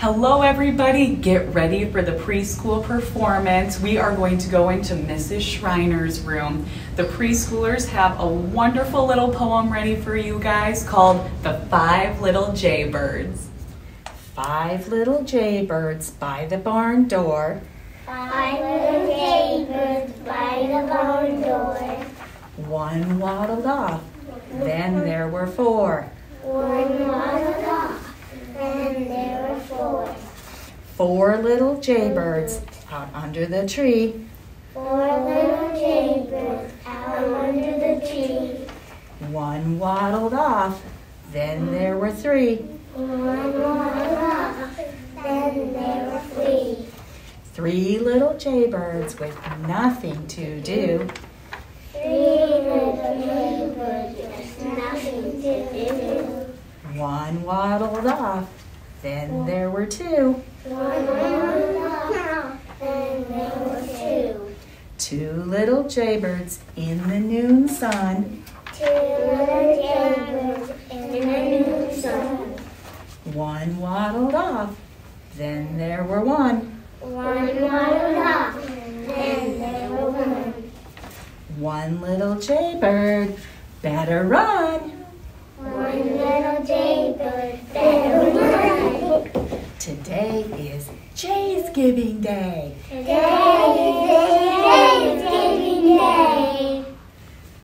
Hello, everybody. Get ready for the preschool performance. We are going to go into Mrs. Schreiner's room. The preschoolers have a wonderful little poem ready for you guys called The Five Little Jaybirds. Five little jaybirds by the barn door. Five little jaybirds by the barn door. One waddled off. Then there were four. One waddled off. Then there were four. Four little jaybirds out under the tree. Four little jaybirds out under the tree. One waddled off. Then there were three. One waddled off. Then there were three. Three little jaybirds with nothing to do. Three little jaybirds with nothing to do. One waddled off. Then there were two. One waddled off. Then there were two. Two little jaybirds in the noon sun. Two little jaybirds in the noon sun. One waddled off. Then there were one. One waddled off. Then there were one. One little jaybird. Better run. Giving Day. Day.